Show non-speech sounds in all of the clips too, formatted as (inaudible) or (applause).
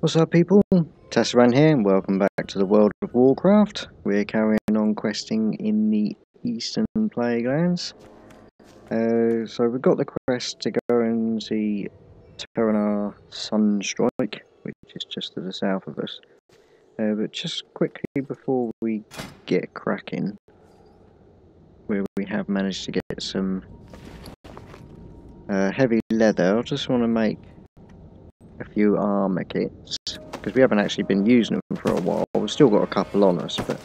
What's up people? Tasaran here and welcome back to the world of Warcraft. We're carrying on questing in the Eastern Plaguelands. Uh, so we've got the quest to go and see Tarenar Sunstrike, which is just to the south of us. Uh, but just quickly before we get cracking, where we have managed to get some uh, heavy leather, I just want to make a few armor kits because we haven't actually been using them for a while. We've still got a couple on us, but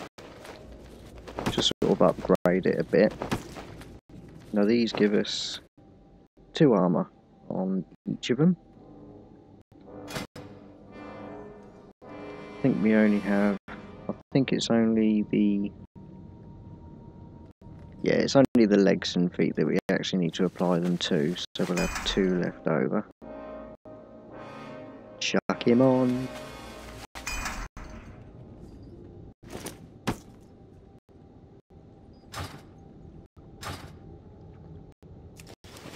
just sort of upgrade it a bit. Now these give us two armor on each of them. I think we only have. I think it's only the. Yeah, it's only the legs and feet that we actually need to apply them to, so we'll have two left over. Chuck him on.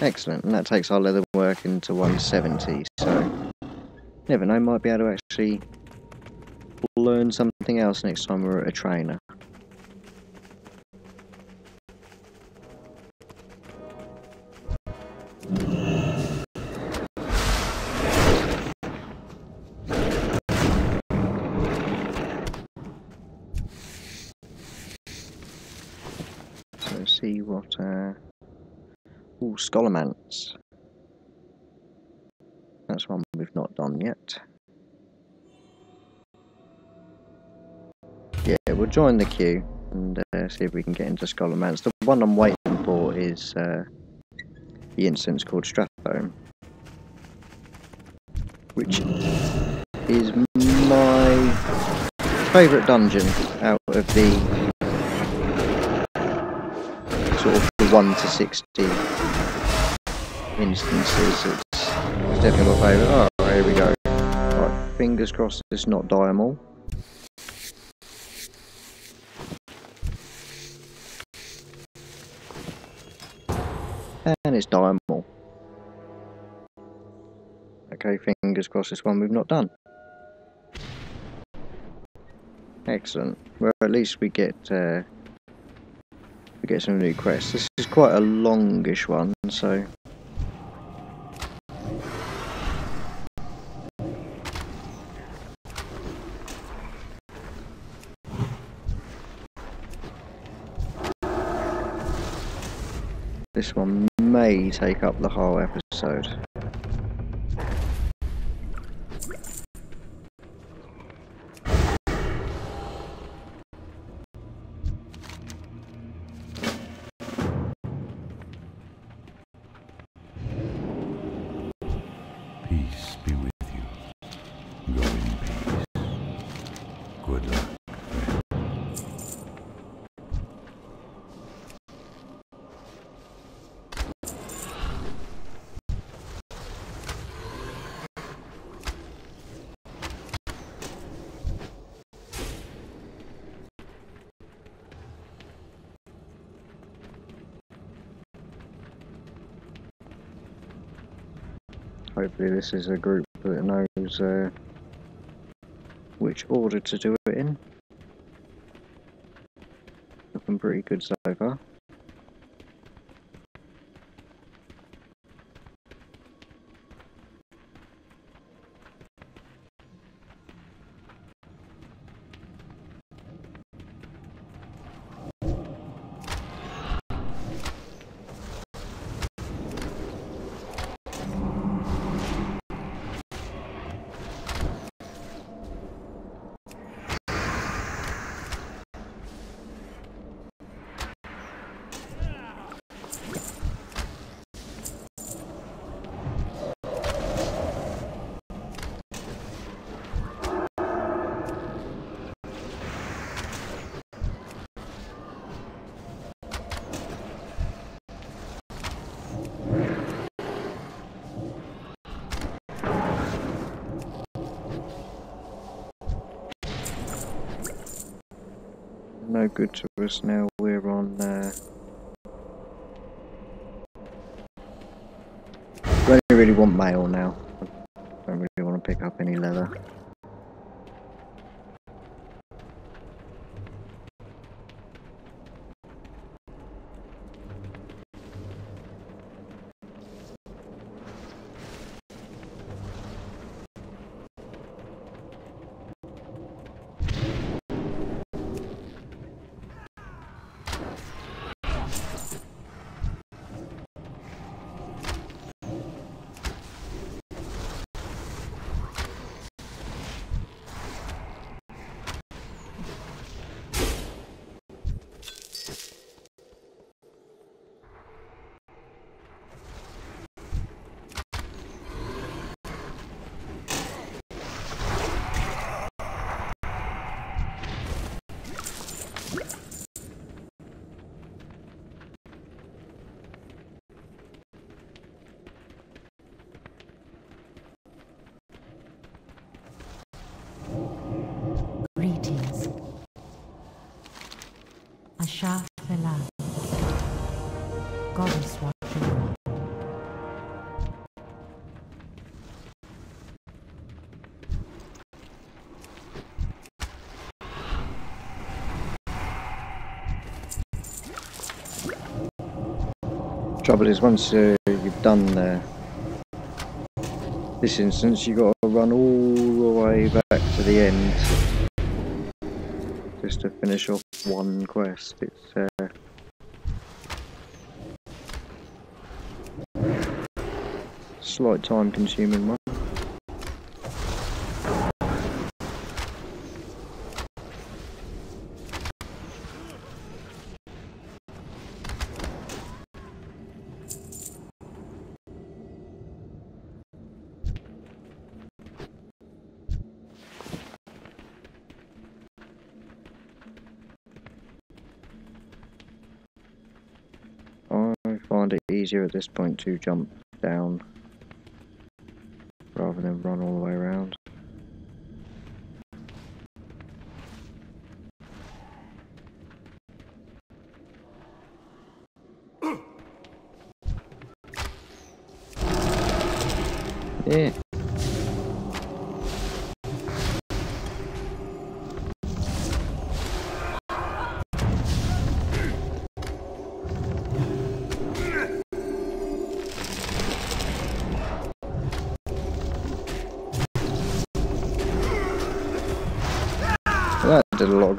Excellent, and that takes our leather work into 170, so never know, might be able to actually learn something else next time we're at a trainer. What uh Ooh, Scholomance. That's one we've not done yet. Yeah, we'll join the queue and uh, see if we can get into Scholomance. The one I'm waiting for is uh, the instance called Stratholme, which is my favourite dungeon out of the sort of the 1 to 60 instances. It's, definitely my favourite. Oh, here we go. Right, fingers crossed it's not Dire Maul. And it's Dire Maul. Okay, fingers crossed this one we've not done. Excellent. Well, at least we get uh, we get some new quests. This is quite a longish one, so This one may take up the whole episode. Hopefully this is a group that knows uh, which order to do it in. Looking pretty good so far. No good to us now we're on uh, I don't really want mail now. I don't really want to pick up any leather. Shah. Goddess watching. Trouble is, once uh, you've done uh, this instance, you've got to run all the way back to the end just to finish off one quest. It's uh, slight time-consuming one. Easier at this point to jump down rather than run all the way around. Yeah.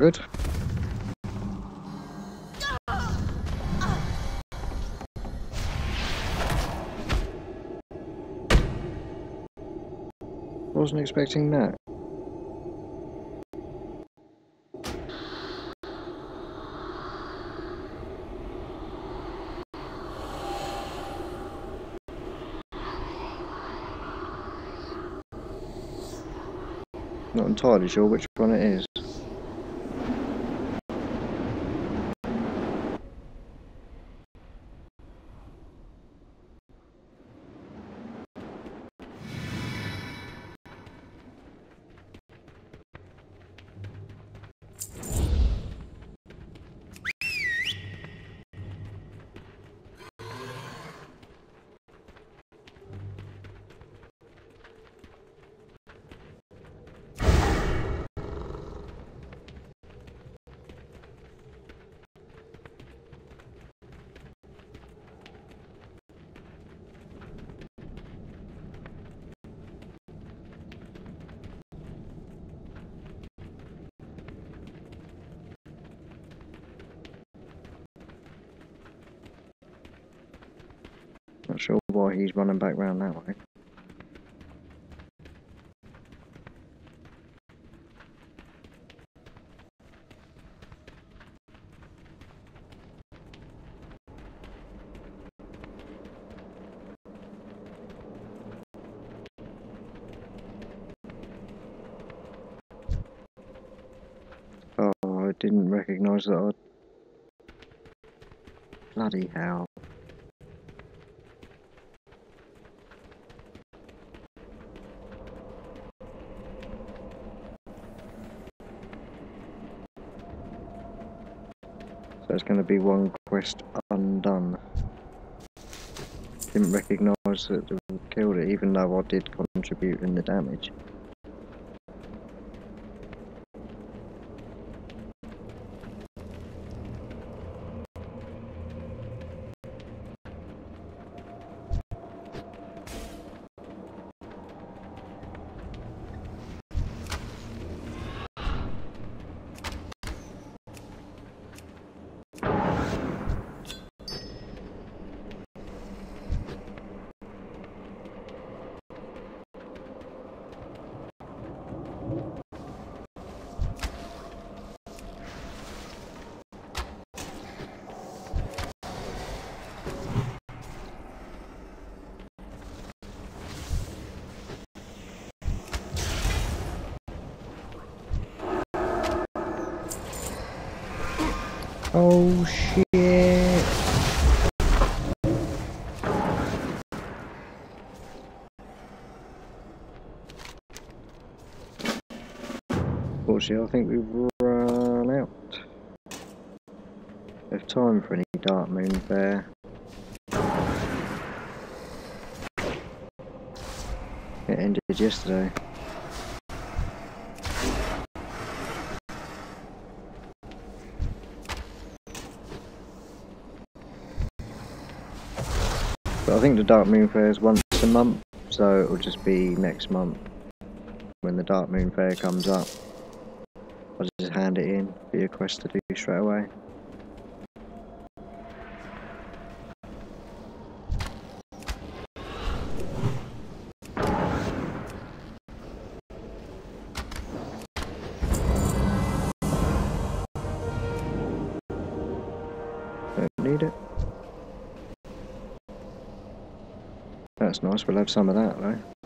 Good. Wasn't expecting that. Not entirely sure which one it is. Not sure why he's running back round that way. Oh, I didn't recognise that I... Bloody hell. Going to be one quest undone. Didn't recognise that they killed it, even though I did contribute in the damage. Oh shit! Unfortunately, I think we've run out. Have time for any Darkmoon there. It ended yesterday. I think the Darkmoon Faire is once a month, so it'll just be next month when the Darkmoon Faire comes up. I'll just hand it in for your quest to do straight away. Nice, we'll have some of that though.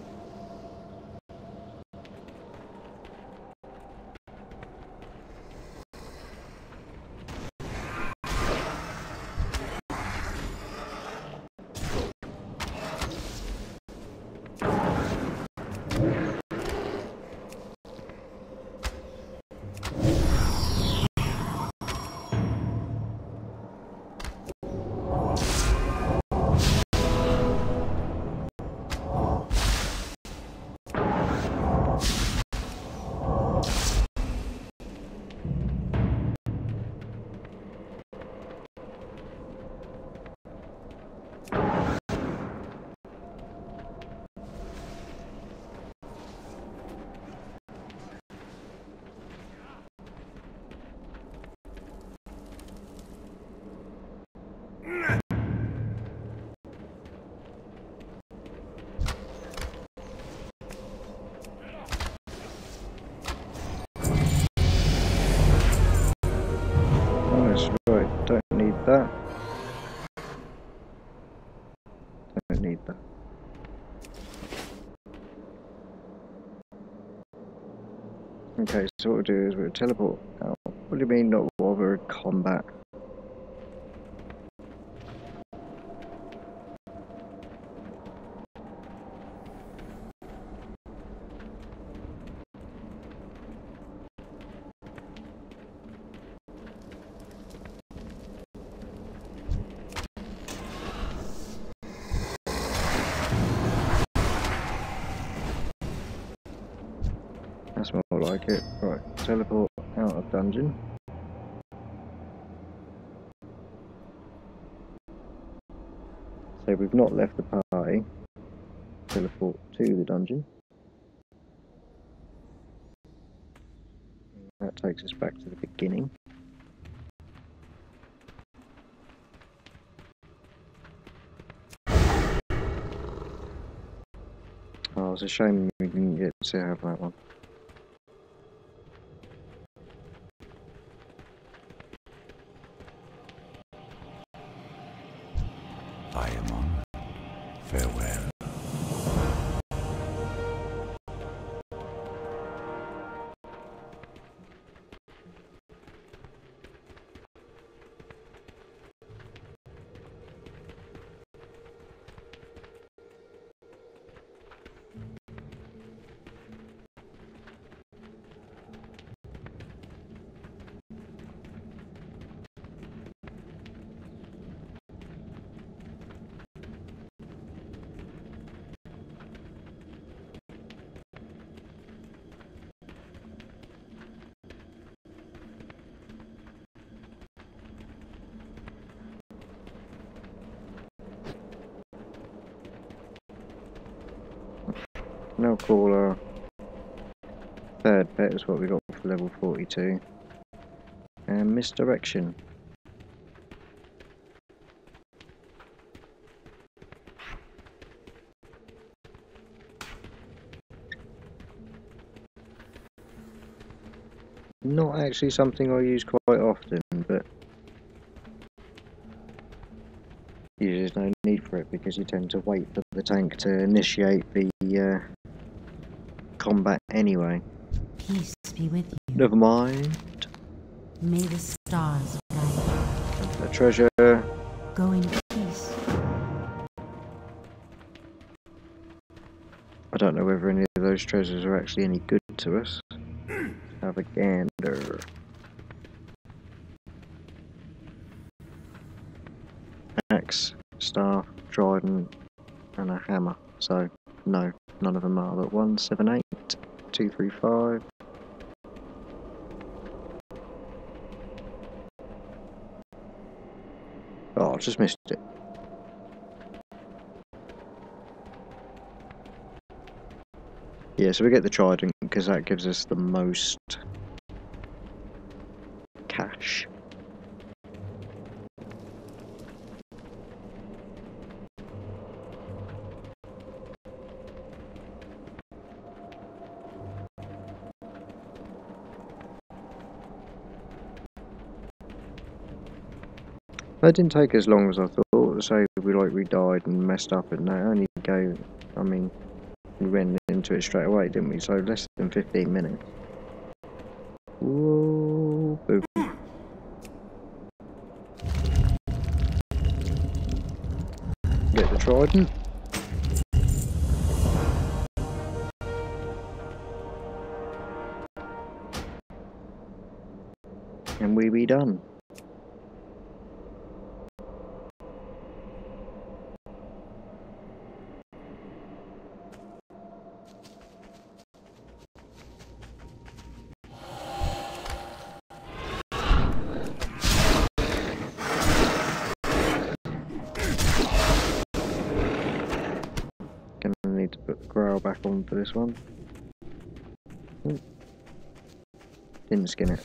Okay, so what we'll do is we'll teleport out. What do you mean not in combat? That's more like it. Right, teleport out of dungeon. So we've not left the party. Teleport to the dungeon. That takes us back to the beginning. Oh, it's a shame we didn't get to have that one. Iamon, farewell. No caller. Third pet is what we got for level 42. And misdirection. Not actually something I use quite often, but there's no need for it because you tend to wait for the tank to initiate the uh, combat anyway. Peace be with you. Never mind. May the stars guide The treasure. Go in peace. I don't know whether any of those treasures are actually any good to us. Have a gander. axe, staff, trident, and a hammer. So, no, none of them are. But 178, 235. Oh, I just missed it. Yeah, so we get the trident because that gives us the most cash. That didn't take as long as I thought. So we like we died and messed up, and that only go. I mean, we went into it straight away, didn't we? So less than 15 minutes. Whoa, boom. Get the trident. And we be done. To put the growl back on for this one. Hmm. Didn't skin it.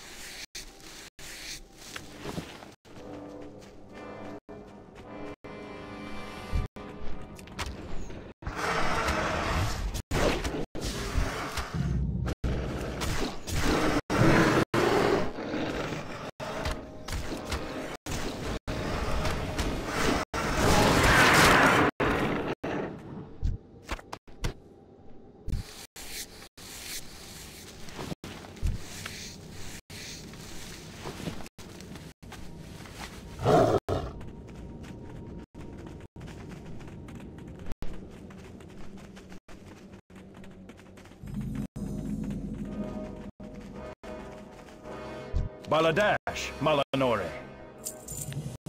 Baladash, Malanore.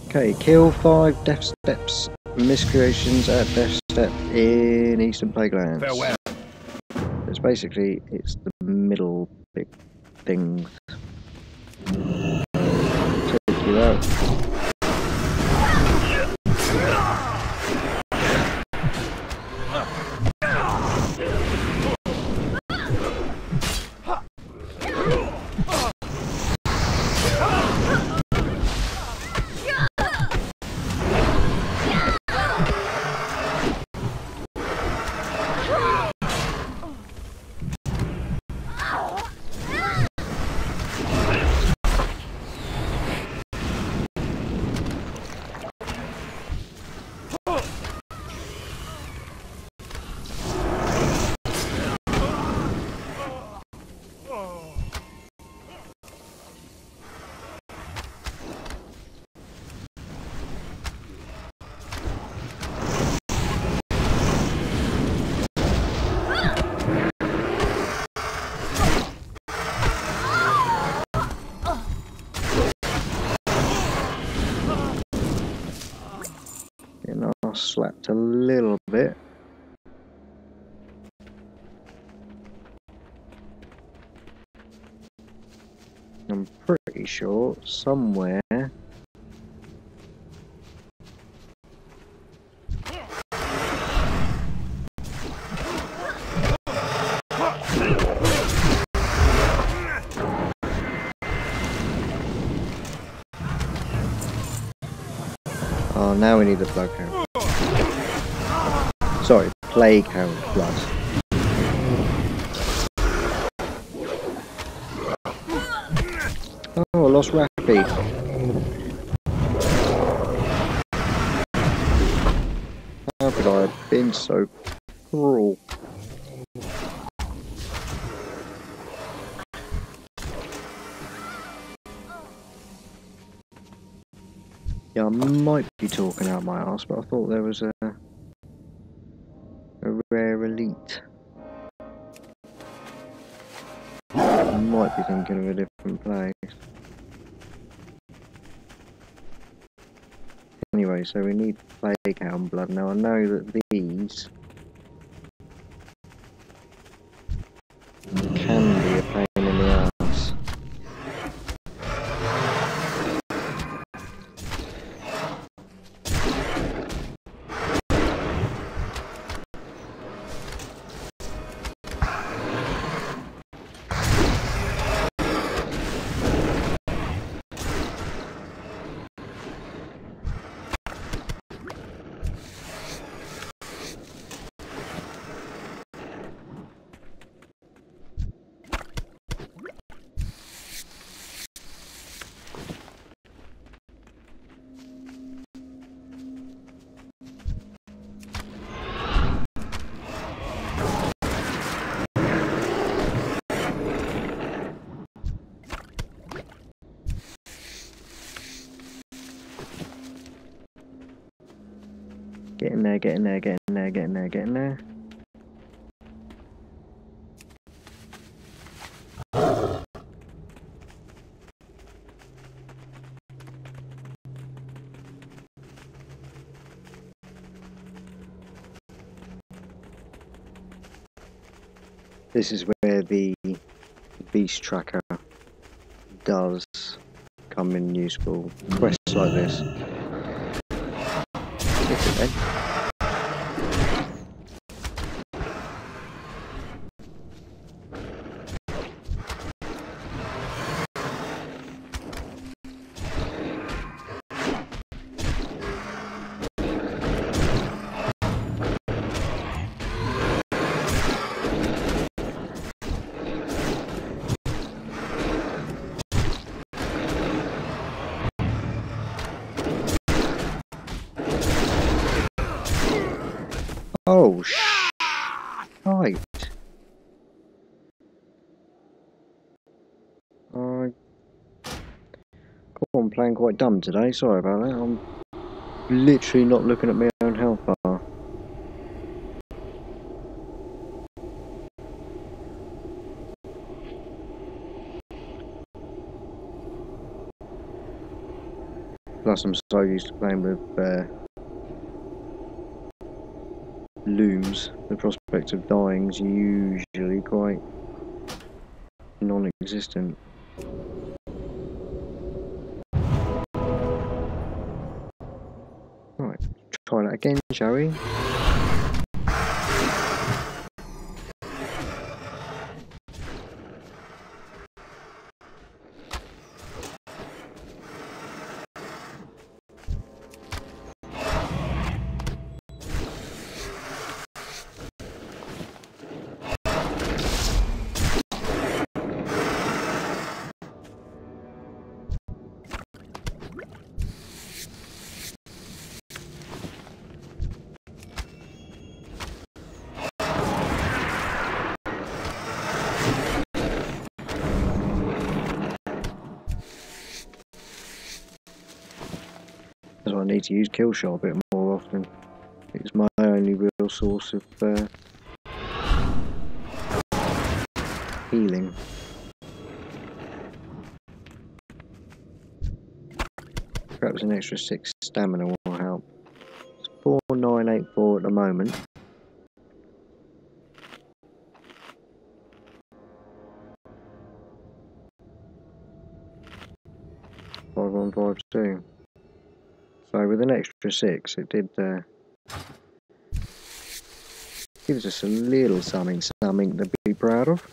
Okay, kill five death steps miscreations at death step in Eastern Plaguelands. Farewell. It's basically it's the middle big thing. Take you out. Our slapped a little bit. I'm pretty sure somewhere Oh, now we need the blood count. Hound blood. Oh, lost Rappy. How could I have been so cruel? Yeah, I might be talking out my ass, but I thought there was a rare elite. I might be thinking of a different place. Anyway, so we need Plague Hound blood. Now I know that these Get in there, get in there, get in there, get in there, get in there. This is where the beast tracker does come in useful. Quests like this. Hit Oh, sh- right. I. God, I'm playing quite dumb today. Sorry about that. I'm literally not looking at my own health bar. Plus, I'm so used to playing with uh, looms. The prospect of dying is usually quite non-existent. Right, try that again, shall we? I need to use Killshot a bit more often. It's my only real source of uh, healing. Perhaps an extra six stamina will help. It's 4984 at the moment. Five one five two. So with an extra six, it did uh, gives us a little something, something to be proud of.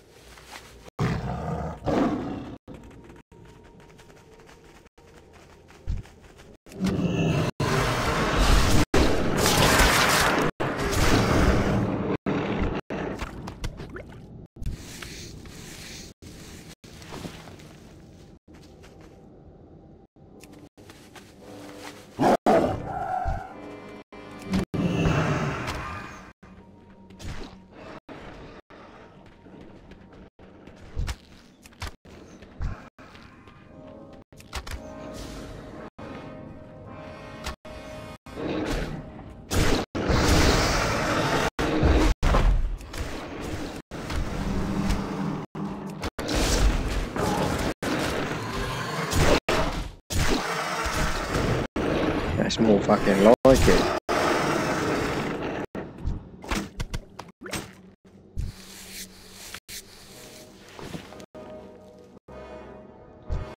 More fucking like it.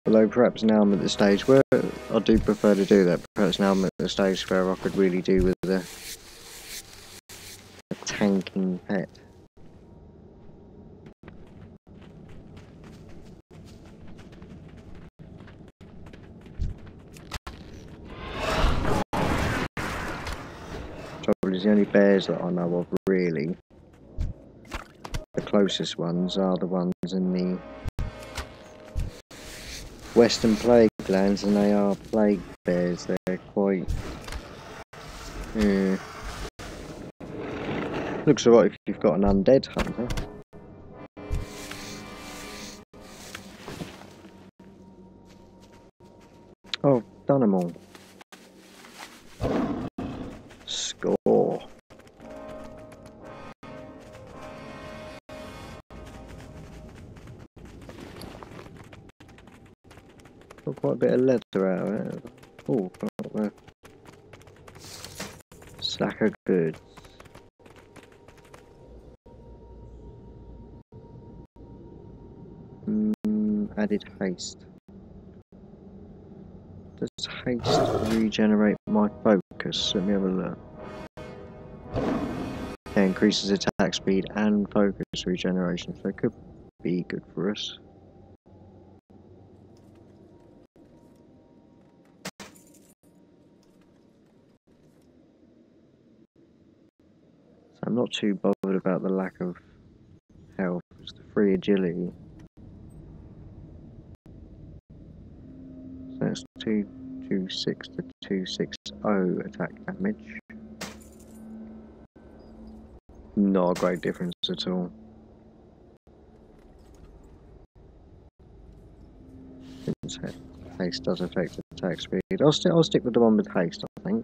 Although perhaps now I'm at the stage where I do prefer to do that. Perhaps now I'm at the stage where I could really do with a, a tanking pet. Is the only bears that I know of really. The closest ones are the ones in the western plague lands and they are plague bears. They're quite. Yeah. Looks alright if you've got an undead hunter. Oh, done 'em all. Bit of leather out of it. Oh, got a sack of goods. Mm, added haste. Does haste regenerate my focus? Let me have a look. Yeah, increases attack speed and focus regeneration, so it could be good for us. I'm not too bothered about the lack of health, it's the free agility. So that's 226 to 260 attack damage. Not a great difference at all. Since haste does affect attack speed. I'll, st- I'll stick with the one with haste, I think.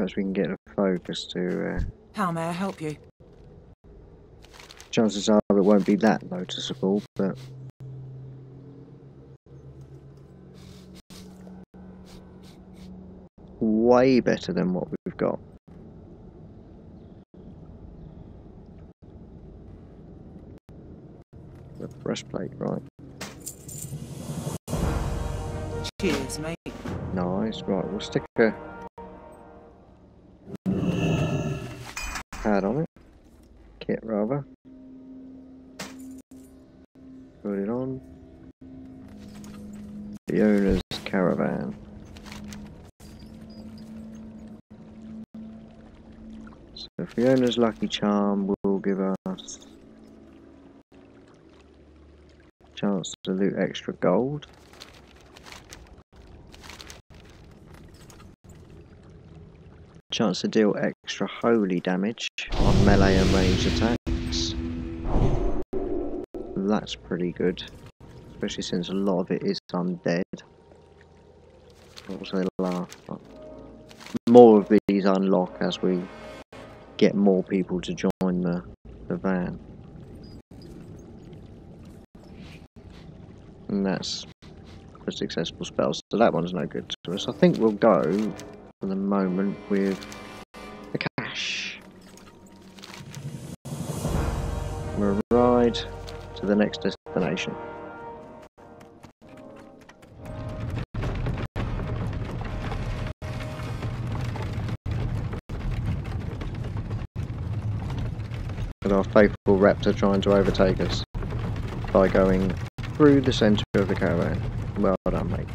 Perhaps we can get a focus to. Uh, How may I help you? chances are it won't be that noticeable, but. Way better than what we've got. The breastplate, right? Cheers, mate. Nice, right, we'll stick a pad on it. Kit rather. Put it on. The owner's caravan. So Fiona's lucky charm will give us chance to loot extra gold. Chance to deal extra holy damage melee and range attacks. That's pretty good. Especially since a lot of it is undead. Also laugh. More of these unlock as we get more people to join the, the van. And that's for successful spells. So that one's no good to us. I think we'll go for the moment with We'll to the next destination. With our faithful raptor trying to overtake us by going through the centre of the caravan. Well done, mate.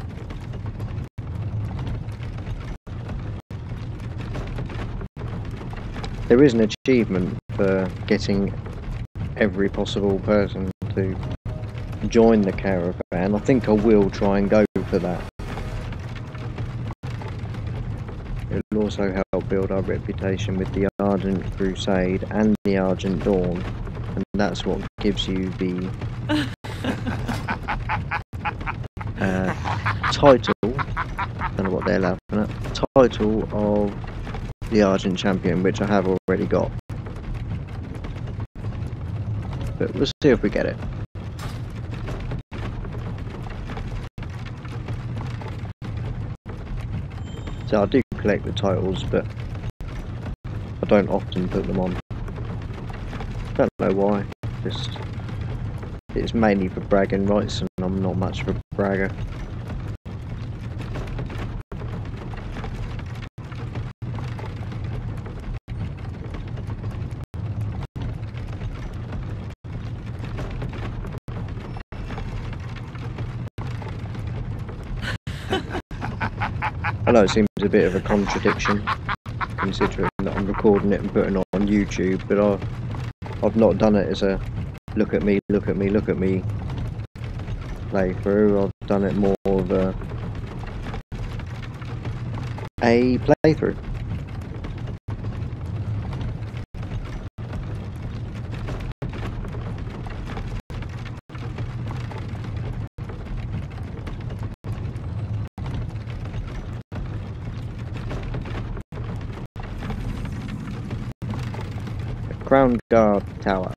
There is an achievement for getting every possible person to join the caravan. I think I will try and go for that. It'll also help build our reputation with the Argent Crusade and the Argent Dawn, and that's what gives you the (laughs) uh, title. Don't know what they're laughing at. Title of the Argent Champion, which I have already got. But we'll see if we get it. So I do collect the titles, but I don't often put them on. Don't know why. Just it's mainly for bragging rights, and I'm not much of a bragger. I know it seems a bit of a contradiction, considering that I'm recording it and putting it on YouTube, but I, I've not done it as a look at me, look at me, look at me playthrough. I've done it more of a a playthrough. Crown Guard Tower.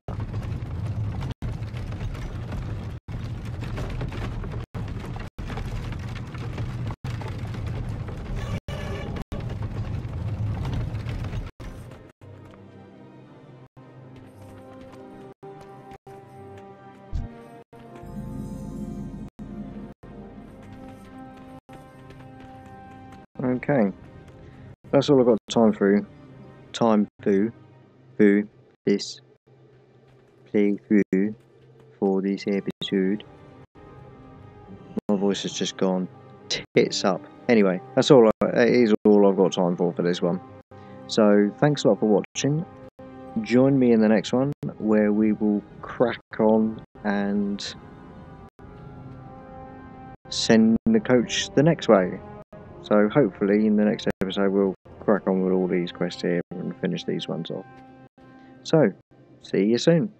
Okay, that's all I've got time for. Time for, for this playthrough for this episode. My voice has just gone tits up. Anyway, that's all. I, it is all I've got time for for this one. So thanks a lot for watching. Join me in the next one where we will crack on and send the coach the next way. So hopefully in the next episode we'll crack on with all these quests here and finish these ones off. So, see you soon.